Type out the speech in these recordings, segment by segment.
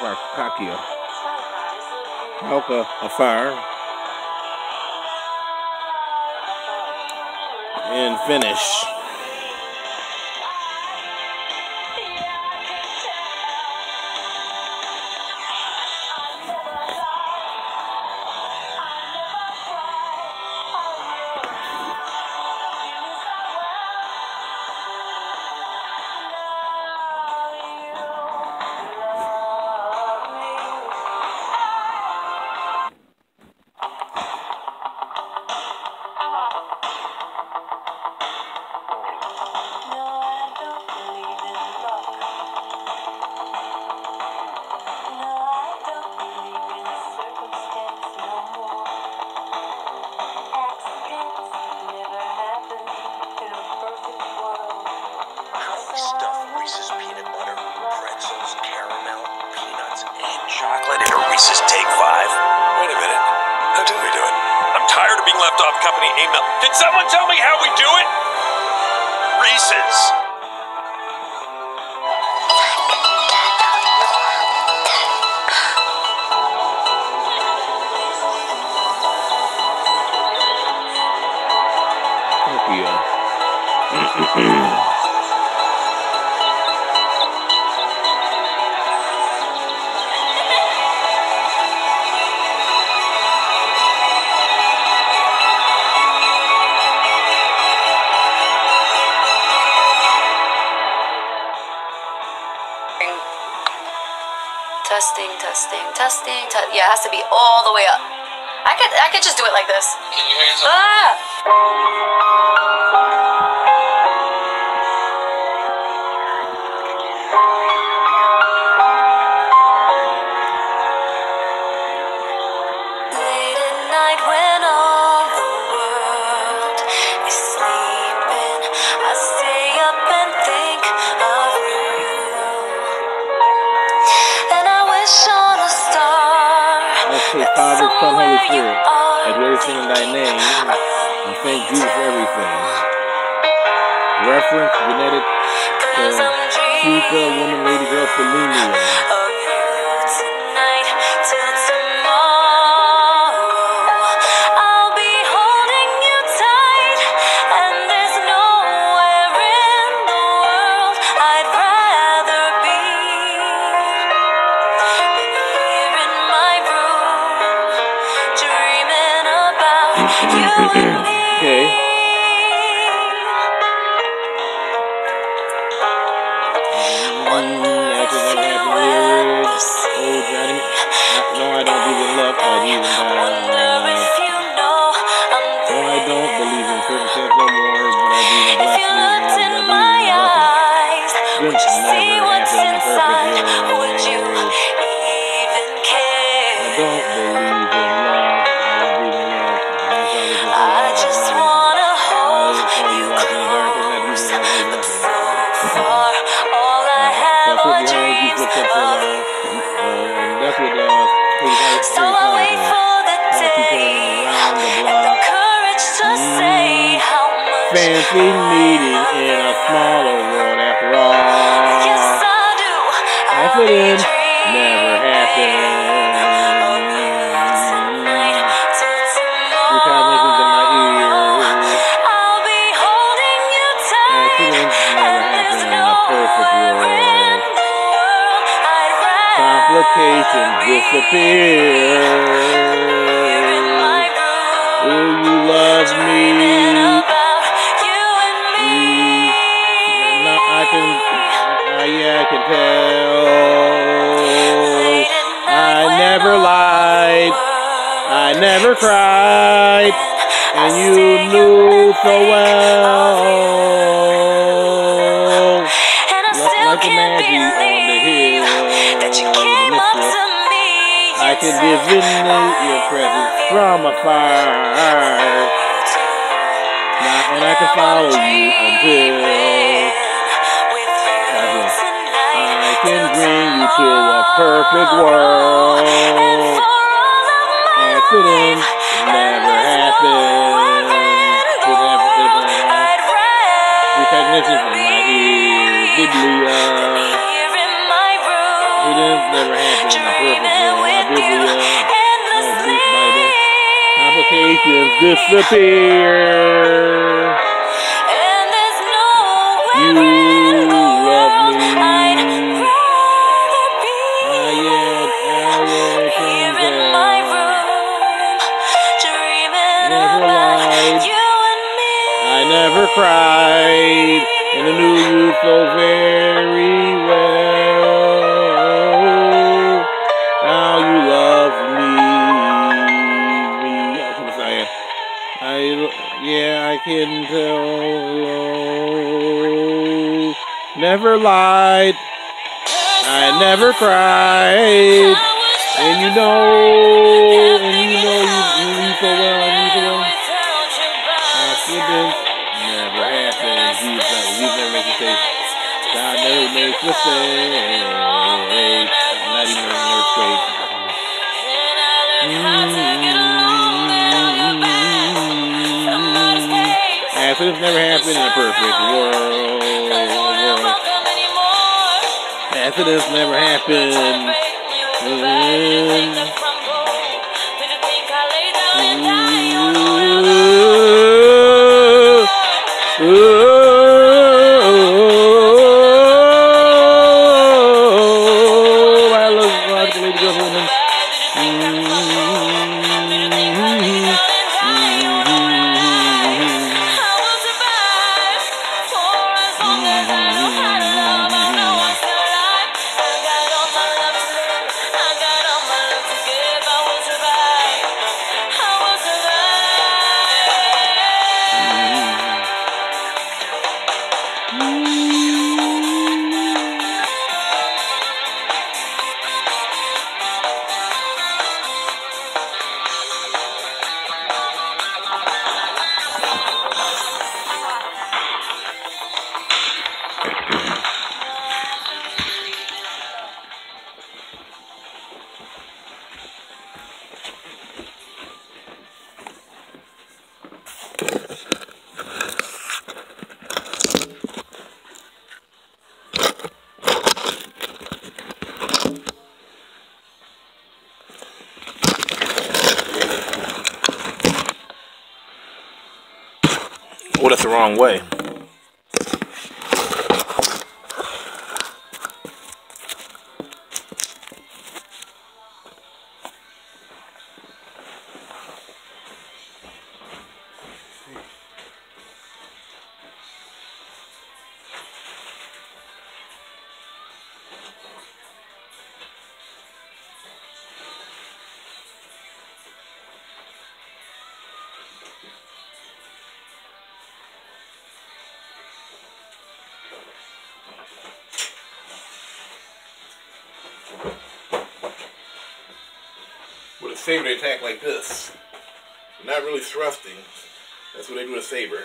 Kakia. a Afar. And finish. Reese's peanut butter, pretzels, caramel, peanuts, and chocolate in a Reese's Take Five. Wait a minute. How do we do it? I'm tired of being left off company email. Can someone tell me how we do it? Reese's. Testing. Te- yeah, it has to be all the way up. I could, I could just do it like this. Can you hear yourself? Ah! Son, Holy Spirit, I do everything in thy name. And thank you for everything. Reference genetic Cause uh, Chica, woman, lady, girl, Felinia. Okay. Much fancy meeting in a smaller world after Yes, all. I do. I'll be Accidents never dreaming happen. of you tonight till Recognitions in my ears. I'll be holding you tight, Accidents never and there's happen in a perfect world. the world I'd rather Complications disappear. Cried. And you knew so well. I Like, a magic on the hill, that you came up to me I can said, your presence from afar. Now, and I can follow you until I can bring you to a perfect world. It never happened. Could never could have. Recognition from my ear, Biblia. Never happened. My my Biblia. My book Bible. Complications disappear. You. Cried, and I knew you so very well. How you love me. I, yeah, I can tell. Never lied. I never cried. And you know, and you know you, you, you so well. God never makes mistakes. Not even an earthquake. Accidents never happen in a perfect world. Accidents never happen. Ooh, Oh, that's the wrong way. Saber, attack like this. Not really thrusting. That's what they do with saber.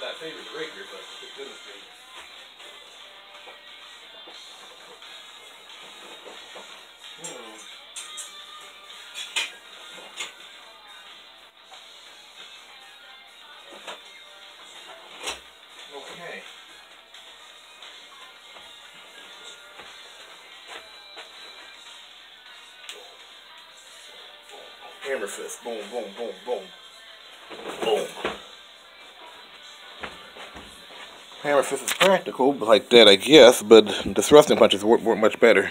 That saber's rapier, but it's goodness me. Hammer fist. Boom, boom, boom, boom. Boom. Hammer fist is practical, like that, I guess, but the thrusting punches work, work much better.